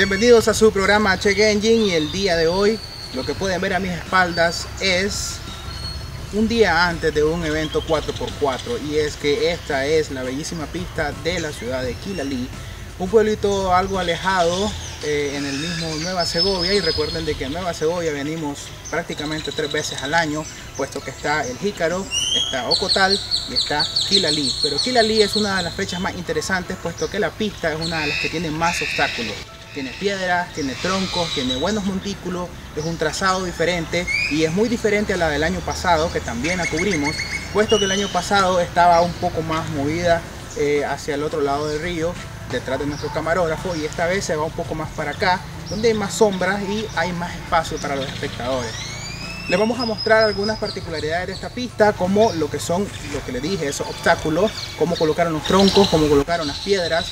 Bienvenidos a su programa Check Engine y el día de hoy lo que pueden ver a mis espaldas es un día antes de un evento 4x4 y es que esta es la bellísima pista de la ciudad de Quilalí, un pueblito algo alejado eh, en el mismo Nueva Segovia y recuerden de que en Nueva Segovia venimos prácticamente tres veces al año puesto que está el Jícaro, está Ocotal y está Quilalí pero Quilalí es una de las fechas más interesantes puesto que la pista es una de las que tiene más obstáculos tiene piedras, tiene troncos, tiene buenos montículos, es un trazado diferente y es muy diferente a la del año pasado que también la cubrimos, puesto que el año pasado estaba un poco más movida eh, hacia el otro lado del río, detrás de nuestro camarógrafo y esta vez se va un poco más para acá, donde hay más sombras y hay más espacio para los espectadores. Les vamos a mostrar algunas particularidades de esta pista, como lo que son, lo que les dije, esos obstáculos, cómo colocaron los troncos, cómo colocaron las piedras,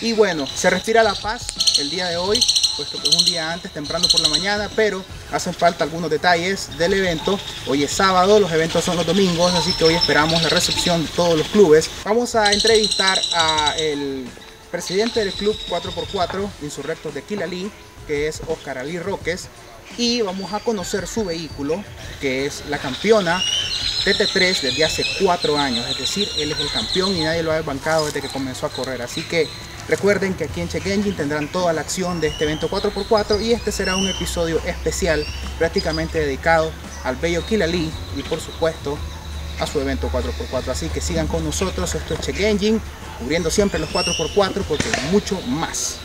y bueno, se respira la paz el día de hoy, puesto que es un día antes, temprano por la mañana, pero hacen falta algunos detalles del evento. Hoy es sábado, los eventos son los domingos, así que hoy esperamos la recepción de todos los clubes. Vamos a entrevistar a el presidente del club 4x4 Insurrectos de Quilalí, que es Oscar Ali Roques, y vamos a conocer su vehículo, que es la campeona TT3 desde hace cuatro años, es decir, él es el campeón y nadie lo ha desbancado desde que comenzó a correr, así que Recuerden que aquí en Check Engine tendrán toda la acción de este evento 4x4 y este será un episodio especial prácticamente dedicado al bello Kilali y por supuesto a su evento 4x4. Así que sigan con nosotros, esto es Check Engine, cubriendo siempre los 4x4 porque hay mucho más.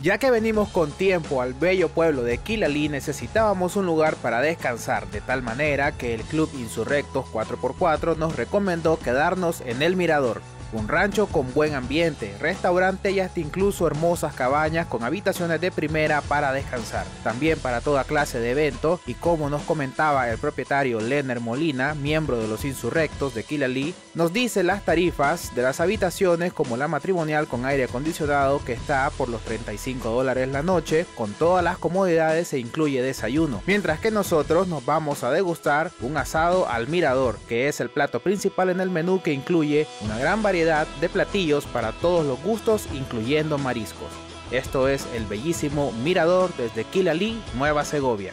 Ya que venimos con tiempo al bello pueblo de Quilalí, necesitábamos un lugar para descansar, de tal manera que el Club Insurrectos 4x4 nos recomendó quedarnos en el Mirador, un rancho con buen ambiente, restaurante y hasta incluso hermosas cabañas con habitaciones de primera para descansar. También para toda clase de eventos y como nos comentaba el propietario Lenner Molina, miembro de los insurrectos de Quilalí, nos dice las tarifas de las habitaciones como la matrimonial con aire acondicionado que está por los 35 dólares la noche, con todas las comodidades e incluye desayuno. Mientras que nosotros nos vamos a degustar un asado al mirador, que es el plato principal en el menú que incluye una gran variedad de platillos para todos los gustos, incluyendo mariscos. Esto es el bellísimo Mirador desde Quilalí, Nueva Segovia.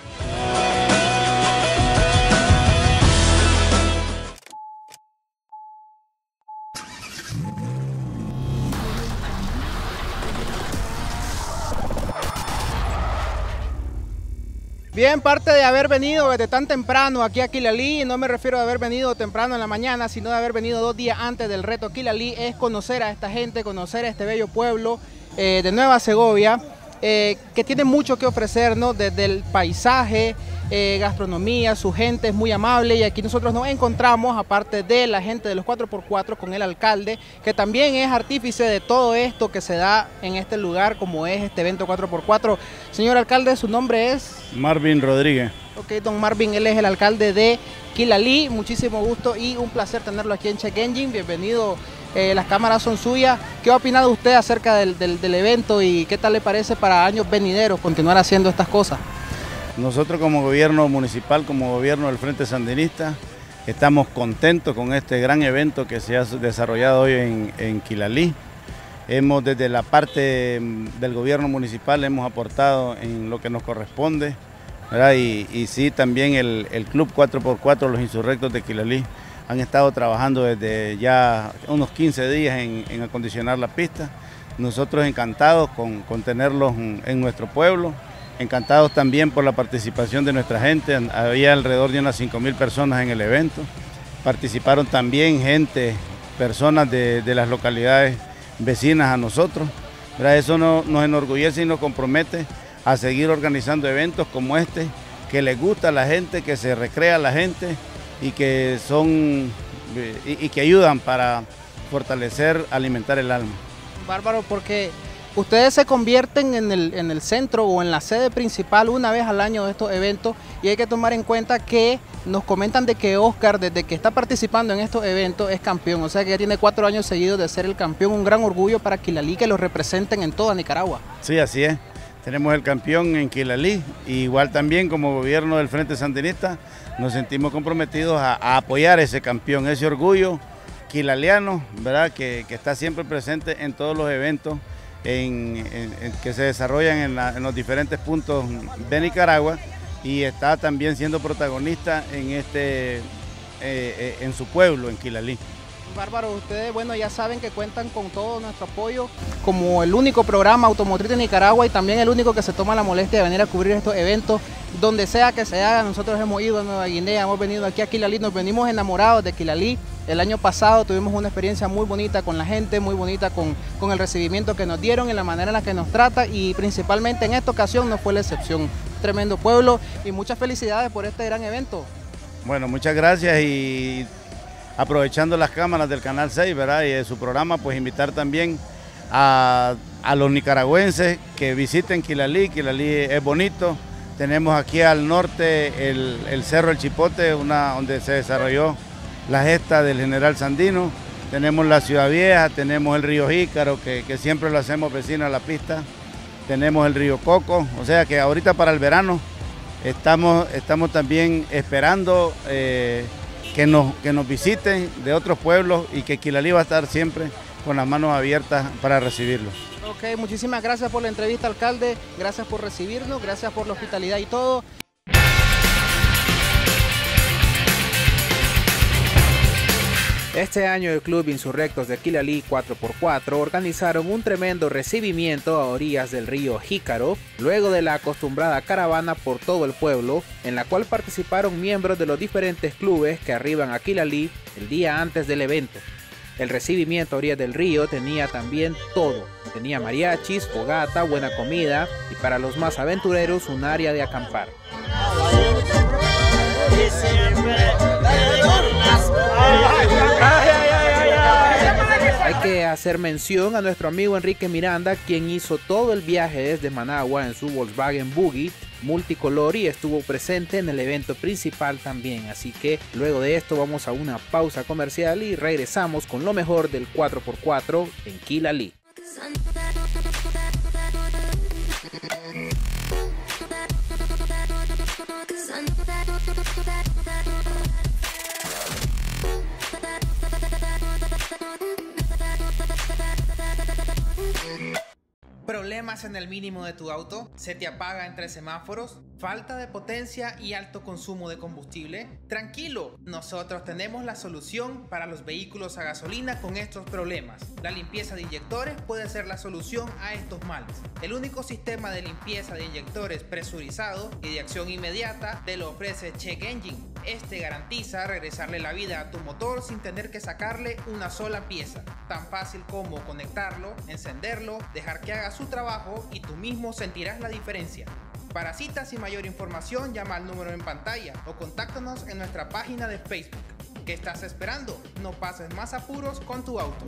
Bien, parte de haber venido desde tan temprano aquí a Quilalí, no me refiero a haber venido temprano en la mañana, sino de haber venido dos días antes del reto Quilalí, es conocer a esta gente, conocer a este bello pueblo eh, de Nueva Segovia, eh, que tiene mucho que ofrecernos desde el paisaje, eh, gastronomía, su gente es muy amable y aquí nosotros nos encontramos, aparte de la gente de los 4x4, con el alcalde, que también es artífice de todo esto que se da en este lugar, como es este evento 4x4. Señor alcalde, su nombre es... Marvin Rodríguez. Ok, don Marvin, él es el alcalde de Quilalí, muchísimo gusto y un placer tenerlo aquí en Check Engine, bienvenido. Eh, las cámaras son suyas. ¿Qué ha opinado usted acerca del, del evento y qué tal le parece para años venideros continuar haciendo estas cosas? Nosotros como gobierno municipal, como gobierno del Frente Sandinista, estamos contentos con este gran evento que se ha desarrollado hoy en, Quilalí. Hemos desde la parte mm, del gobierno municipal hemos aportado en lo que nos corresponde, Y, sí también el, Club 4x4, los insurrectos de Quilalí, han estado trabajando desde ya unos 15 días en, acondicionar la pista. Nosotros encantados con, con tenerlos en nuestro pueblo. Encantados también por la participación de nuestra gente, había alrededor de unas 5 mil personas en el evento. Participaron también gente, personas de, las localidades vecinas a nosotros. Eso nos enorgullece y nos compromete a seguir organizando eventos como este, que les gusta a la gente, que se recrea a la gente y que son y que ayudan para fortalecer, alimentar el alma. Bárbaro, porque Ustedes se convierten en el, en el, centro o en la sede principal una vez al año de estos eventos y hay que tomar en cuenta que nos comentan de que Oscar desde que está participando en estos eventos es campeón, o sea que ya tiene cuatro años seguidos de ser el campeón, un gran orgullo para Quilalí que lo representen en toda Nicaragua. Sí, así es. tenemos el campeón en Quilalí, igual también como gobierno del Frente Sandinista nos sentimos comprometidos a, apoyar ese campeón, ese orgullo quilaliano, ¿verdad? Que, está siempre presente en todos los eventos que se desarrollan en, los diferentes puntos de Nicaragua y está también siendo protagonista en, este, eh, eh, en su pueblo, en Quilalí. Bárbaro, ustedes bueno ya saben que cuentan con todo nuestro apoyo como el único programa automotriz de Nicaragua y también el único que se toma la molestia de venir a cubrir estos eventos donde sea que se haga. Nosotros hemos ido a Nueva Guinea, hemos venido aquí a Quilalí, nos venimos enamorados de Quilalí. El año pasado tuvimos una experiencia muy bonita con la gente, muy bonita con, con el recibimiento que nos dieron y la manera en la que nos trata y principalmente en esta ocasión no fue la excepción. Tremendo pueblo y muchas felicidades por este gran evento. Bueno, muchas gracias y aprovechando las cámaras del Canal 6 ¿verdad? y de su programa, pues invitar también a, los nicaragüenses que visiten Quilalí, Quilalí es bonito. Tenemos aquí al norte el, Cerro El Chipote, una, donde se desarrolló la gesta del general Sandino. Tenemos la Ciudad Vieja, tenemos el río Jícaro, que, siempre lo hacemos vecino a la pista. Tenemos el río Coco, o sea que ahorita para el verano estamos, estamos también esperando eh, que nos, que nos visiten de otros pueblos y que Quilalí va a estar siempre con las manos abiertas para recibirlos. Ok, muchísimas gracias por la entrevista, alcalde. Gracias por recibirnos, gracias por la hospitalidad y todo. Este año el Club Insurrectos de Quilalí 4x4 organizaron un tremendo recibimiento a orillas del río Jícaro, luego de la acostumbrada caravana por todo el pueblo, en la cual participaron miembros de los diferentes clubes que arriban a Quilalí el día antes del evento. El recibimiento a orillas del río tenía también todo. Tenía mariachis, fogata, buena comida y para los más aventureros un área de acampar. Hay que hacer mención a nuestro amigo Enrique Miranda, quien hizo todo el viaje desde Managua en su Volkswagen Buggy multicolor y estuvo presente en el evento principal también. Así que luego de esto vamos a una pausa comercial y regresamos con lo mejor del 4x4 en Kilali. ¿Problemas en el mínimo de tu auto? ¿Se te apaga entre semáforos? ¿Falta de potencia y alto consumo de combustible? Tranquilo, nosotros tenemos la solución para los vehículos a gasolina con estos problemas. La limpieza de inyectores puede ser la solución a estos males. El único sistema de limpieza de inyectores presurizado y de acción inmediata te lo ofrece Check Engine. Este garantiza regresarle la vida a tu motor sin tener que sacarle una sola pieza. Tan fácil como conectarlo, encenderlo, dejar que haga su trabajo y tú mismo sentirás la diferencia. Para citas y mayor información llama al número en pantalla o contáctanos en nuestra página de Facebook. ¿Qué estás esperando? No pases más apuros con tu auto.